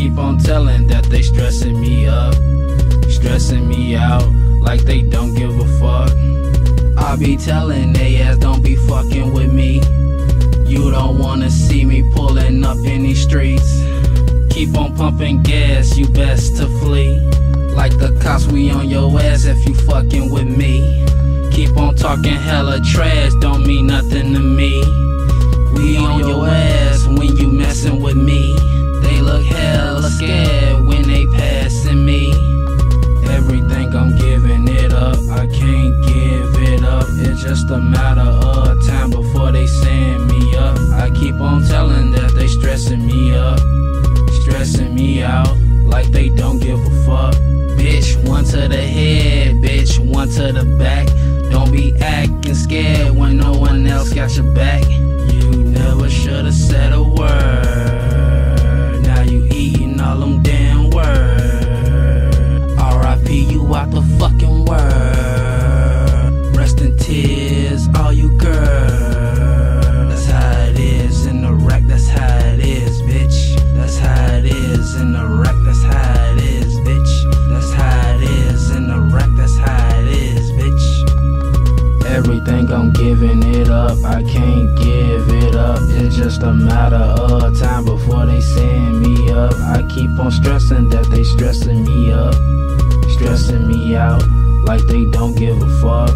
keep on telling that they stressing me up, stressing me out like they don't. I be telling they ass don't be fucking with me. You don't wanna see me pulling up in these streets. Keep on pumping gas, you best to flee. Like the cops, we on your ass if you fucking with me. Keep on talking hella trash, don't mean nothing to me. We on your ass when you keep on telling that they stressing me up stressing me out like they don't give a fuck. Bitch, one to the head, bitch, one to the back. Don't be acting scared when no one else got your back. Is in the rack, that's how it is, bitch. That's how it is in the wreck, that's how it is, bitch. Everything I'm giving it up, I can't give it up. It's just a matter of time before they send me up. I keep on stressing that they stressing me up, stressing me out like they don't give a fuck.